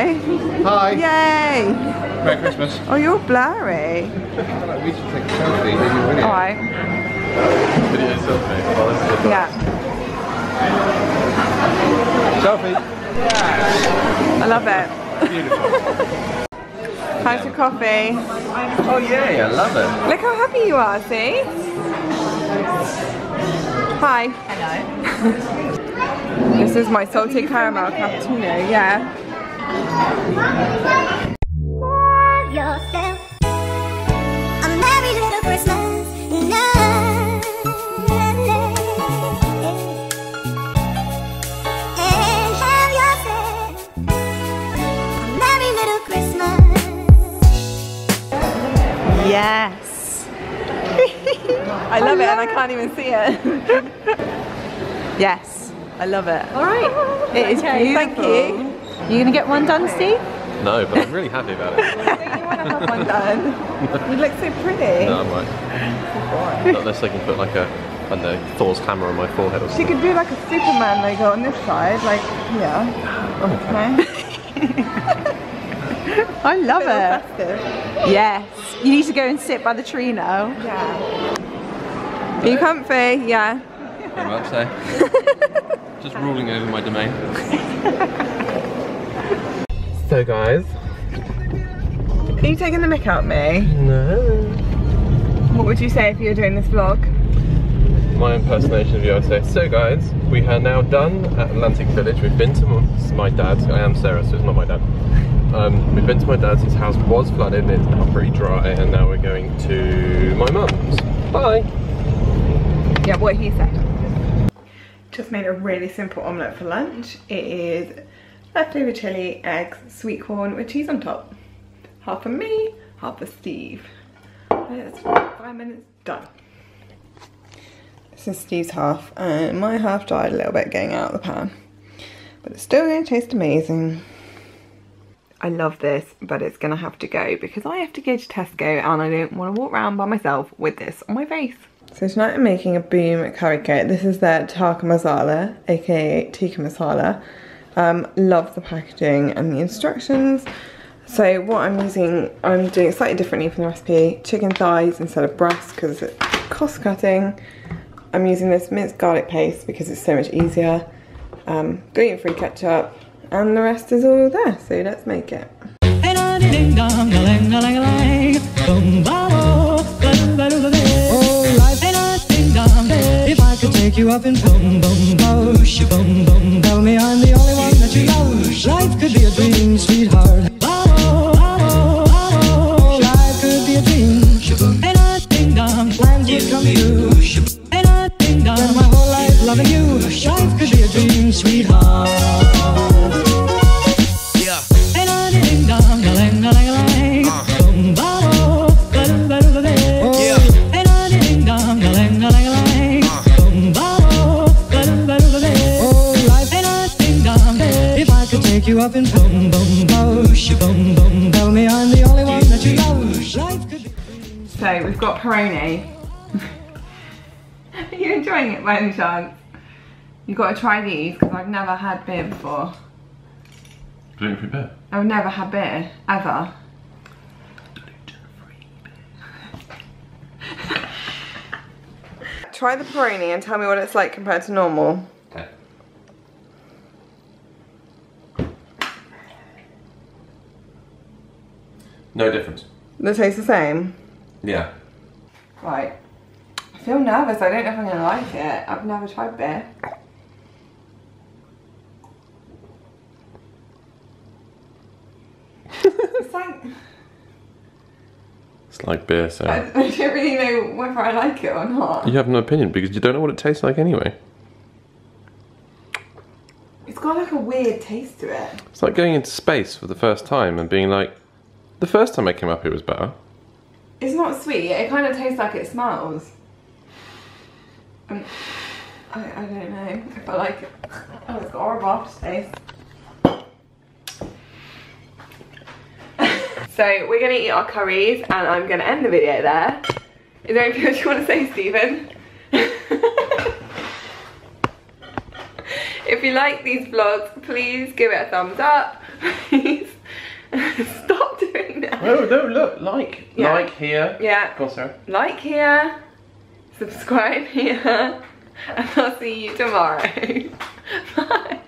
you? Hi. Yay! Merry Christmas. Oh, you're blurry. we should take a selfie. Maybe a video. Alright. Video selfie. This is Yeah. I love it. Beautiful. How's your coffee? Oh yay, I love it. Look how happy you are, see? Hi. Hello. This is my salty caramel cappuccino, yeah. Yourself a merry little Christmas night. And have yourself a merry little Christmas. Yes. I love it and I can't even see it. yes, I love it. All right. It is Okay, Thank you. You gonna get one done, Steve? No, but I'm really happy about it. Don't you want to have one done? You look so pretty. No, I might. Not unless I can put like a, I don't know, Thor's hammer on my forehead or She could do like a Superman logo on this side, like here. Okay. I love it. Festive. Yes. You need to go and sit by the tree now. Yeah. Are you comfy? Yeah. Very much so. Just ruling over my domain. So guys. Are you taking the mic out me? No. What would you say if you were doing this vlog? My impersonation of you, I say. So guys, we are now done at Atlantic Village. We've been to my- my dad's. I am Sarah, so it's not my dad. Um, we've been to my dad's. His house was flooded. It's now pretty dry, and now we're going to my mum's. Bye. Yeah, what he said. Just made a really simple omelette for lunch. It is leftover chili, eggs, sweet corn with cheese on top. Half for me, half for Steve. It's five minutes done. This is Steve's half, and my half died a little bit getting out of the pan. But it's still gonna taste amazing. I love this, but it's gonna have to go because I have to go to Tesco and I don't want to walk around by myself with this on my face. So tonight I'm making a boom curry goat. This is their Taka Masala, aka Tikka Masala. Um, love the packaging and the instructions. So what I'm using, I'm doing slightly differently from the recipe. Chicken thighs instead of breast because it's cost cutting. I'm using this minced garlic paste because it's so much easier. Um, gluten-free ketchup and the rest is all there. So let's make it. Oh, ain't a ding dong. If I could take you up in boom, boom, bo, sh- boom, boom, tell me I'm the only one that you love. Life could be. So we've got Peroni. Are you enjoying it by any chance? You've got to try these because I've never had beer before. Gluten-free beer. I've never had beer, ever. Try the Peroni and tell me what it's like compared to normal. Okay. No difference. They taste the same? Yeah. Right. I feel nervous. I don't know if I'm going to like it. I've never tried beer. It's like, It's like beer, so I don't really know whether I like it or not. you have no opinion because you don't know what it tastes like anyway. It's got like a weird taste to it. It's like going into space for the first time and being like, the first time I came up here was better. It's not sweet. It kind of tastes like it smells. Um, I, I don't know if I like it. Oh, it's got horrible aftertaste. So we're gonna eat our curries and I'm gonna end the video there. Is there anything else you want to say, Stephen? if you like these vlogs, please give it a thumbs up. Please stop doing that. No, no, look, like, Yeah. like here. Yeah. Go on, Sarah. Like here, subscribe here, and I'll see you tomorrow. Bye.